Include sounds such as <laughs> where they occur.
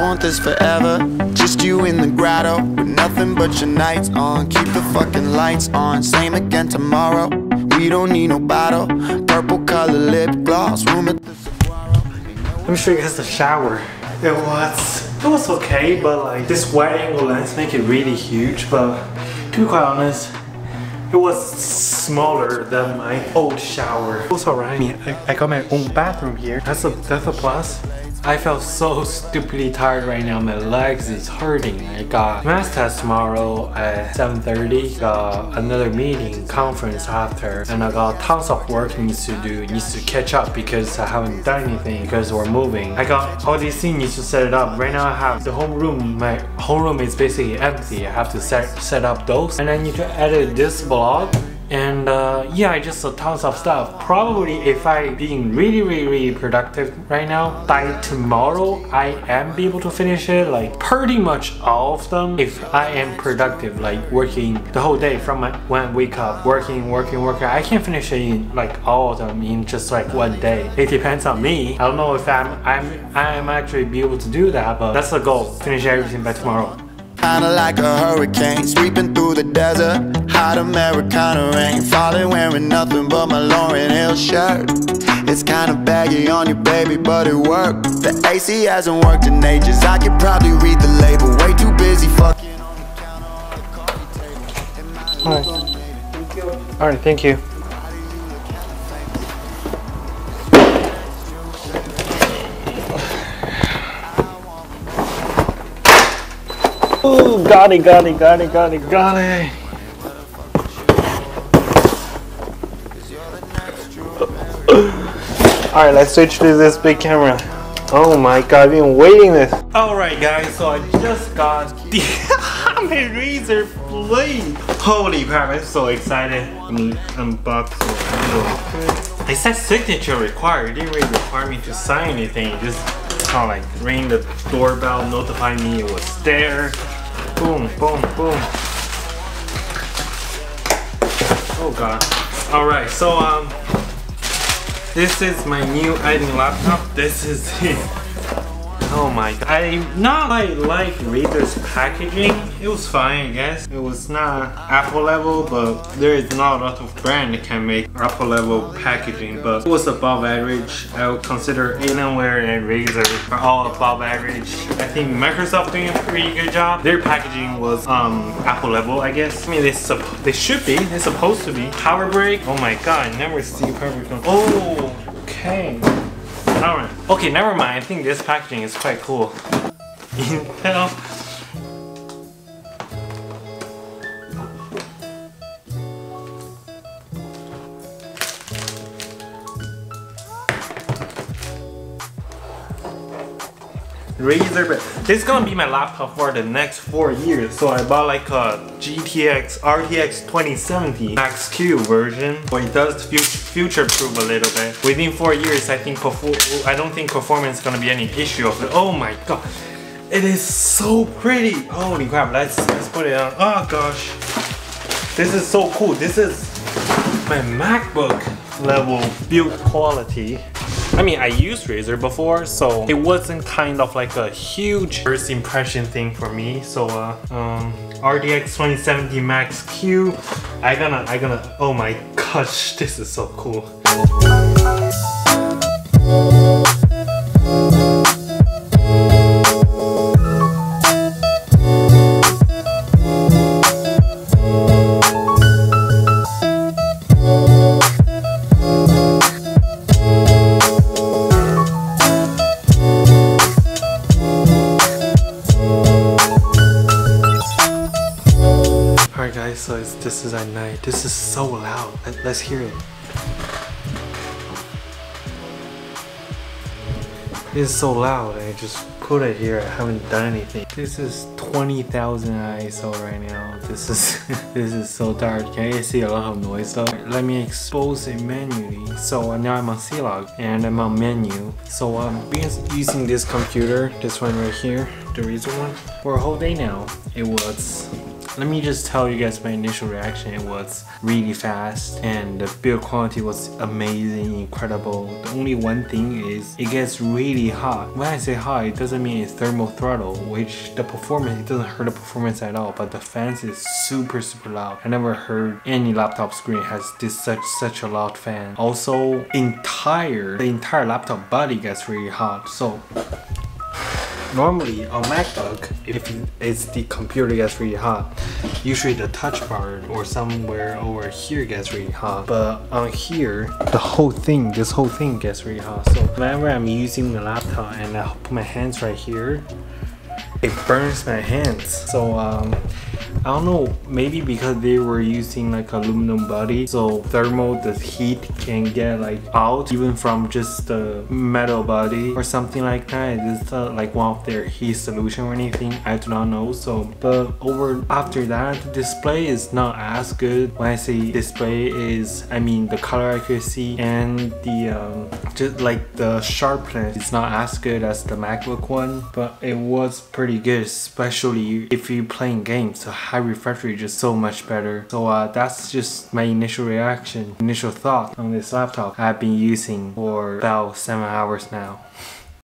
want this forever. Just you in the grotto, with nothing but your nights on. Keep the fucking lights on. Same again tomorrow. We don't need no bottle. Purple color lip gloss. Room at the. Let me show you guys the shower. It was it was okay, but like this wide angle lens make it really huge. But to be quite honest, it was smaller than my old shower. It was alright. I, I got my own bathroom here. That's a that's a plus. I felt so stupidly tired right now. My legs is hurting. I got math test tomorrow at 7.30. Got another meeting, conference after. And I got tons of work needs to do, needs to catch up because I haven't done anything because we're moving. I got all these things needs to set it up. Right now I have the whole room, my whole room is basically empty. I have to set, set up those. And I need to edit this vlog and uh, yeah I just saw tons of stuff. Probably if I being really really really productive right now by tomorrow I am be able to finish it like pretty much all of them. If I am productive like working the whole day from my, when I wake up working working working I can finish it in like all of them in just like one day. It depends on me. I don't know if I'm I'm I'm actually be able to do that but that's the goal. Finish everything by tomorrow Kinda like a hurricane sweeping through the desert. Hot Americana rain, falling wearing nothing but my Lauryn Hill shirt. It's kinda baggy on you, baby, but it worked. The AC hasn't worked in ages. I could probably read the label. Way too busy fucking on the counter on the coffee table. Alright. Alright, thank you. Ooh, got it, got it, got it, got it, got it. Alright, let's switch to this big camera. Oh my god, I've been waiting this. Alright guys, so I just got the my Razer Blade. Holy crap, I'm so excited. Let me unbox it. It said signature required. It didn't really require me to sign anything. Just like ring the doorbell, notify me it was there. Boom, boom, boom. Oh god. Alright, so um this is my new editing laptop. This is <laughs> it. Oh my god. I not like like Razer's packaging. It was fine, I guess. It was not Apple level, but there is not a lot of brand that can make Apple level packaging. But it was above average. I would consider Alienware and Razer are all above average. I think Microsoft doing a pretty good job. Their packaging was um Apple level, I guess. I mean, they they should be. They're supposed to be. Power brick. Oh my god, I never see power brick. Oh, okay. Alright. Okay, never mind. I think this packaging is quite cool. <laughs> Intel. Razer, but this is gonna be my laptop for the next four years. So I bought like a GTX RTX 2070 Max Q version. But it does future proof a little bit. Within four years, I think I don't think performance is gonna be any issue of it. Oh my god. It is so pretty. Holy crap, let's, let's put it on. Oh gosh. This is so cool. This is my MacBook level build quality. I mean, I used Razer before, so it wasn't kind of like a huge first impression thing for me. So, uh, um, RTX 2070 Max Q, I gonna, I gonna, oh my gosh, <laughs> this is so cool. So this is at night. This is so loud. Let, let's hear it. It's so loud. I just put it here. I haven't done anything. This is 20,000 ISO right now. This is <laughs> this is so dark. Can you see a lot of noise though? Let me expose it manually. So now I'm on C-Log and I'm on menu. So I'm using this computer, this one right here, the Razer one, for a whole day now. It was let me just tell you guys my initial reaction. It was really fast and the build quality was amazing, incredible. The only one thing is it gets really hot. When I say hot, it doesn't mean it's thermal throttle, which the performance, it doesn't hurt the performance at all, but the fans is super, super loud. I never heard any laptop screen has this such, such a loud fan. Also, entire, the entire laptop body gets really hot. So Normally on MacBook, if it's the computer gets really hot, usually the touch bar or somewhere over here gets really hot. But on here, the whole thing, this whole thing gets really hot. So whenever I'm using the laptop and I put my hands right here, it burns my hands. So um, I don't know, maybe because they were using like aluminum body, so thermal, the heat can get like out even from just the metal body or something like that. It's uh, like one of their heat solution or anything, I do not know. So, but over after that, the display is not as good. When I say display is, I mean the color accuracy and the um, just like the sharpness is not as good as the MacBook one, but it was pretty good, especially if you're playing games. So high refresh rate is so much better. So uh, that's just my initial reaction, initial thought on this laptop I've been using for about 7 hours now.